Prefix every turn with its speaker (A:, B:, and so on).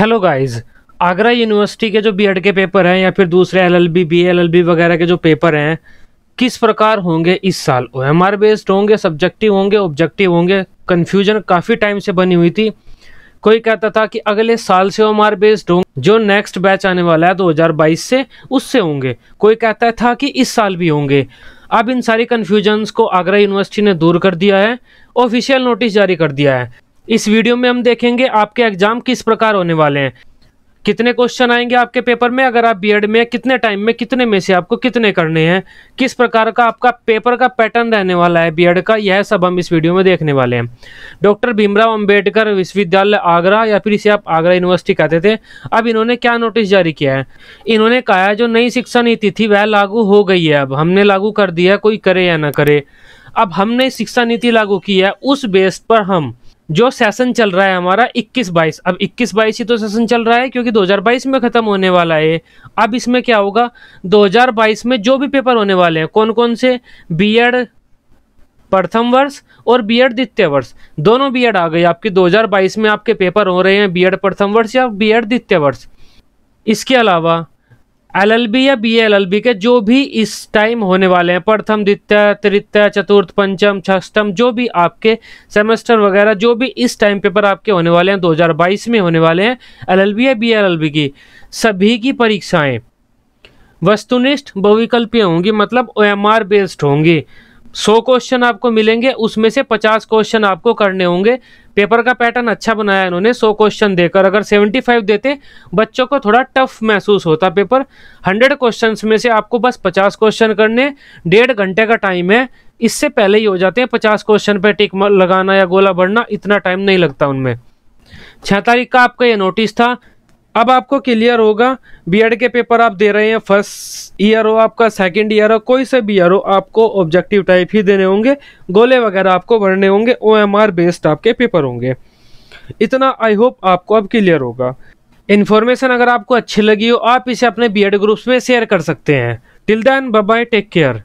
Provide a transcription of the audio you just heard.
A: Hello guys Agra university के जो BEd के पेपर हैं या फिर दूसरे एलएलबी बीएलएलबी वगैरह के जो पेपर हैं, किस प्रकार होंगे इस साल? ओएमआर बेस्ड होंगे सब्जेक्टिव होंगे ऑब्जेक्टिव होंगे? कन्फ्यूज़न काफ़ी टाइम से बनी हुई थी। कोई कहता था कि अगले साल से ओएमआर बेस्ड होंगे जो नेक्स्ट बैच आने वाला है 2022 से, उससे होंगे। कोई कहता था कि इस साल भी होंगे। अब इन सारी कन्फ्यूजन्स को आगरा यूनिवर्सिटी ने दूर कर दिया है ऑफिशियल नोटिस जारी कर दिया है। इस वीडियो में हम देखेंगे आपके एग्ज़ाम किस प्रकार होने वाले हैं। कितने क्वेश्चन आएँगे आपके पेपर में? अगर आप बीएड में कितने टाइम में, कितने में से आपको कितने करने हैं? किस प्रकार का आपका पेपर का पैटर्न रहने वाला है बीएड का, यह सब हम इस वीडियो में देखने वाले हैं। डॉक्टर भीमराव अंबेडकर विश्वविद्यालय आगरा, या फिर इसे आप आगरा यूनिवर्सिटी कहते थे, अब इन्होंने क्या नोटिस जारी किया है? इन्होंने कहा जो नई शिक्षा नीति थी, वह लागू हो गई है। अब हमने लागू कर दिया कोई करे या ना करे। अब हमने शिक्षा नीति लागू की है, उस बेस पर हम जो सेशन चल रहा है हमारा 21-22 अब 21-22 ही तो सेशन चल रहा है क्योंकि 2022 में ख़त्म होने वाला है। अब इसमें क्या होगा? 2022 में जो भी पेपर होने वाले हैं कौन कौन से? बीएड प्रथम वर्ष और बीएड द्वितीय वर्ष। दोनों बीएड आ गई आपके 2022 में आपके पेपर हो रहे हैं बीएड प्रथम वर्ष या बीएड द्वितीय वर्ष। इसके अलावा एलएलबी या बी एलएलबी के जो भी इस टाइम होने वाले हैं, प्रथम, द्वितीय, तृतीय, चतुर्थ, पंचम षष्टम जो भी आपके सेमेस्टर वगैरह, जो भी इस टाइम पेपर आपके होने वाले हैं 2022 में होने वाले हैं, एलएलबी या बी एलएलबी की, सभी की परीक्षाएँ। वस्तुनिष्ठ बहुविकल्पीय होंगी मतलब ओ बेस्ड होंगी। सौ क्वेश्चन आपको मिलेंगे, उसमें से पचास क्वेश्चन आपको करने होंगे। पेपर का पैटर्न अच्छा बनाया इन्होंने, सौ क्वेश्चन देकर। अगर सेवेंटी फाइव देते, बच्चों को थोड़ा टफ महसूस होता पेपर हंड्रेड क्वेश्चन में से आपको बस पचास क्वेश्चन करने, डेढ़ घंटे का टाइम है। इससे पहले ही हो जाते हैं, पचास क्वेश्चन पर टिक लगाना या गोला बढ़ना, इतना टाइम नहीं लगता उनमें। छः तारीख का आपका ये नोटिस था अब आपको क्लियर होगा बीएड के पेपर आप दे रहे हैं फ़र्स्ट ईयर हो आपका सेकंड ईयर हो, कोई से भी ईयर हो, आपको ऑब्जेक्टिव टाइप ही देने होंगे, गोले वगैरह आपको भरने होंगे ओ एम आर बेस्ड आपके पेपर होंगे। इतना आई होप आपको अब क्लियर होगा। इन्फॉर्मेशन अगर आपको अच्छी लगी हो, आप इसे अपने बी ग्रुप्स में शेयर कर सकते हैं। Till then bye take care